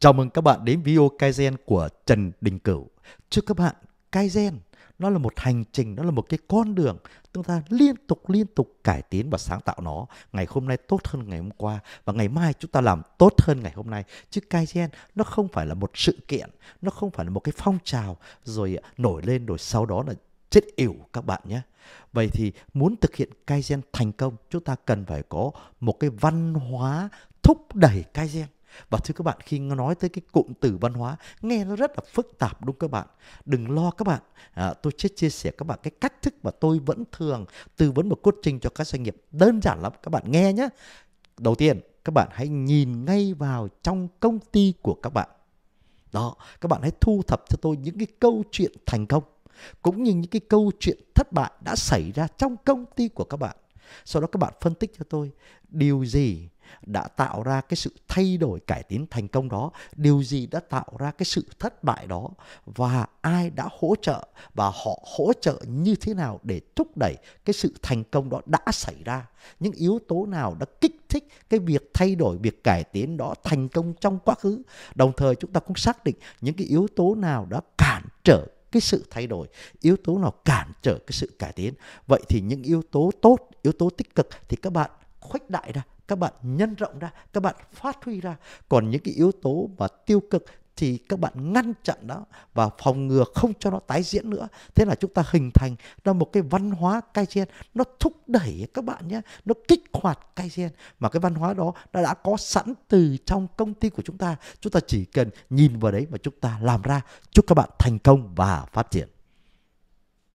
Chào mừng các bạn đến video Kaizen của Trần Đình Cửu. Chúc các bạn Kaizen nó là một hành trình, nó là một cái con đường chúng ta liên tục liên tục cải tiến và sáng tạo nó. Ngày hôm nay tốt hơn ngày hôm qua và ngày mai chúng ta làm tốt hơn ngày hôm nay. Chứ Kaizen nó không phải là một sự kiện, nó không phải là một cái phong trào rồi nổi lên rồi sau đó là chết ỉu các bạn nhé. Vậy thì muốn thực hiện Kaizen thành công, chúng ta cần phải có một cái văn hóa thúc đẩy Kaizen. Và thưa các bạn, khi nói tới cái cụm từ văn hóa, nghe nó rất là phức tạp đúng các bạn. Đừng lo các bạn, à, tôi sẽ chia sẻ các bạn cái cách thức mà tôi vẫn thường tư vấn một coaching cho các doanh nghiệp. Đơn giản lắm, các bạn nghe nhé. Đầu tiên, các bạn hãy nhìn ngay vào trong công ty của các bạn. Đó, các bạn hãy thu thập cho tôi những cái câu chuyện thành công cũng như những cái câu chuyện thất bại đã xảy ra trong công ty của các bạn. Sau đó các bạn phân tích cho tôi điều gì đã tạo ra cái sự thay đổi cải tiến thành công đó, điều gì đã tạo ra cái sự thất bại đó và ai đã hỗ trợ và họ hỗ trợ như thế nào để thúc đẩy cái sự thành công đó đã xảy ra. Những yếu tố nào đã kích thích cái việc thay đổi, việc cải tiến đó thành công trong quá khứ. Đồng thời chúng ta cũng xác định những cái yếu tố nào đã cản trở cái sự thay đổi yếu tố nào cản trở cái sự cải tiến vậy thì những yếu tố tốt yếu tố tích cực thì các bạn khuếch đại ra các bạn nhân rộng ra, các bạn phát huy ra. Còn những cái yếu tố mà tiêu cực thì các bạn ngăn chặn đó và phòng ngừa không cho nó tái diễn nữa. Thế là chúng ta hình thành ra một cái văn hóa cai gen nó thúc đẩy các bạn nhé, nó kích hoạt cai gen mà cái văn hóa đó đã đã có sẵn từ trong công ty của chúng ta. Chúng ta chỉ cần nhìn vào đấy và chúng ta làm ra. Chúc các bạn thành công và phát triển.